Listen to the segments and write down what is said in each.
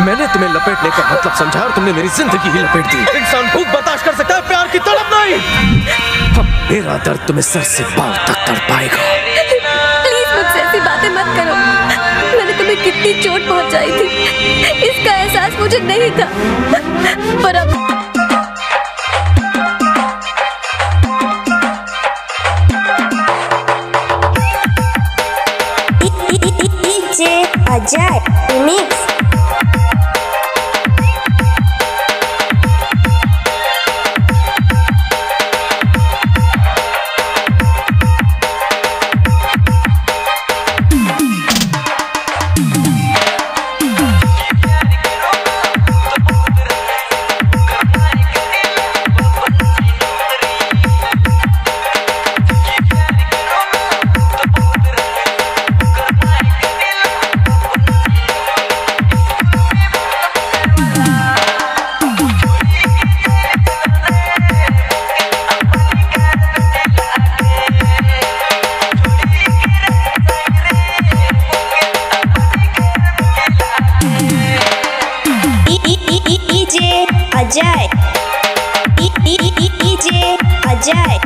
मैंने तुम्हें लपेटने का मतलब समझा और तुमने मेरी ज़िंदगी ही लपेट दी। इंसान भूख बर्दाश्त कर सकता है प्यार की तड़प नहीं। अब मेरा दर्द तुम्हें सर से पाँव तक तड़ पाएगा। प्लीज़ मुझसे ऐसी बातें मत करो। मैंने तुम्हें कितनी चोट पहुंचाई थी। इसका एहसास मुझे नहीं था। पर अब अजय ई ई ई जे Ajay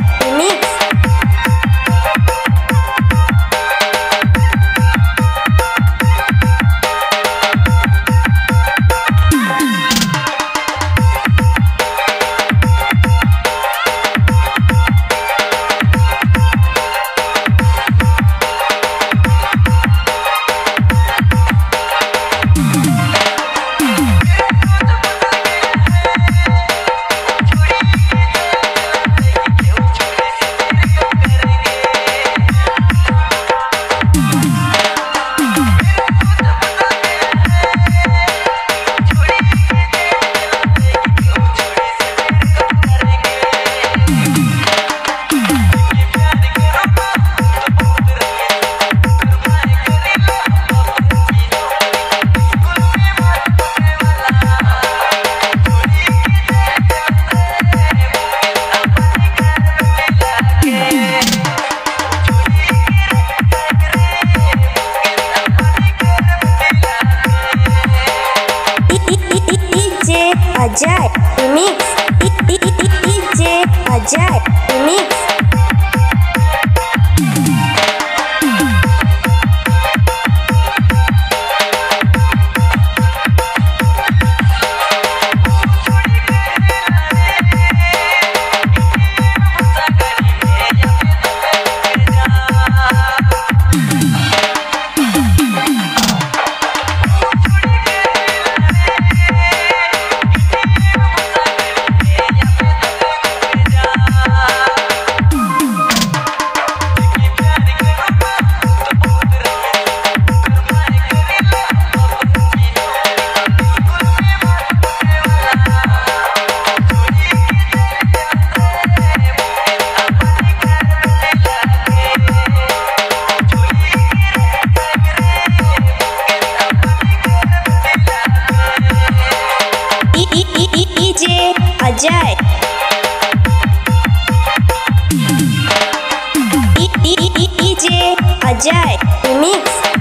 Ajay DJ Ajay Remix